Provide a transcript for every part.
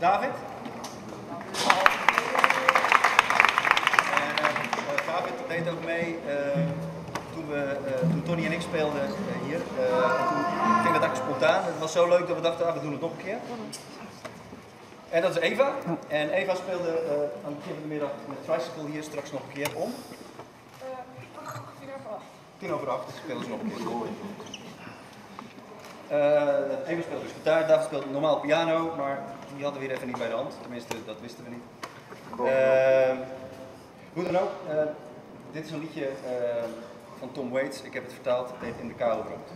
David? En eh, David deed ook mee eh, toen, we, eh, toen Tony en ik speelden hier. En toen ging dat eigenlijk spontaan. Het was zo leuk dat we dachten, ah, we doen het nog een keer. En dat is Eva. En Eva speelde eh, aan het begin van de middag met Tricycle hier straks nog een keer om. Tien over acht spelen ze nog een keer. Eh Eva speelt dus gitaar, David speelt normaal piano, maar die hadden we weer even niet bij de hand. Tenminste, dat wisten we niet. Eh, hoe dan ook, eh, dit is een liedje van Tom Waits. Ik heb het vertaald, het heet In de Koude Grond.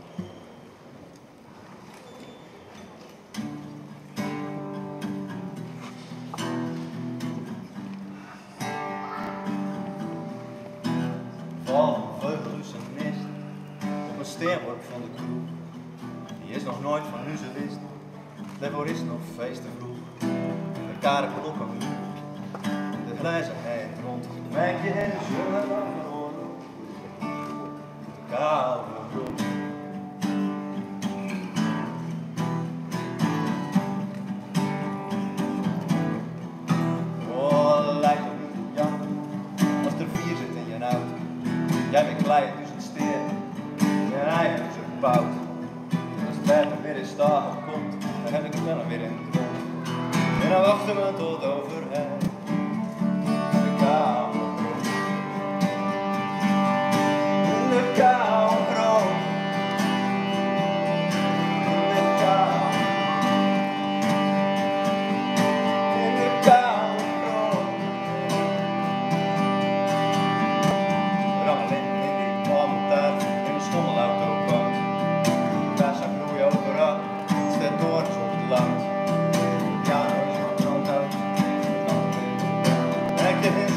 Van vleugels een nest op een steenworp van de kroeg. Die is nog nooit van nu ze wist. Is nog feest te vroeg. De kare klokken de grijze hei rond. Merk je hen zullen verhoren. De grond. Oh, lijkt op niet Jan, als er vier zit in je auto. Jij bent klein, dus het steer. En hij is een. Wachten tot overheid.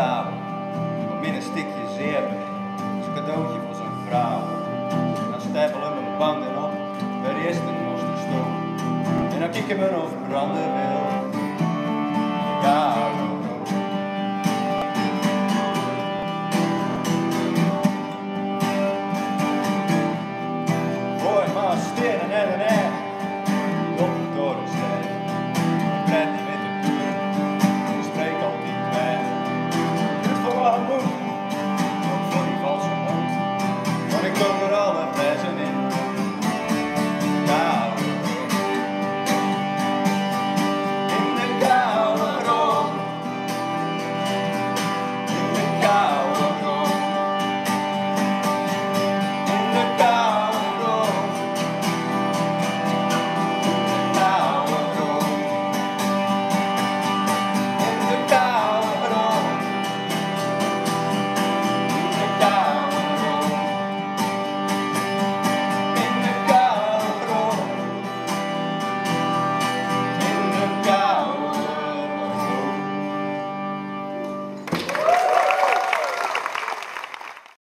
tafel. Min een stukje zeer als cadeautje voor zijn vrouw. Dan stijfelen mijn een banden op, waar eerst een stoppen. En dan kik hem over branden wil. Ja,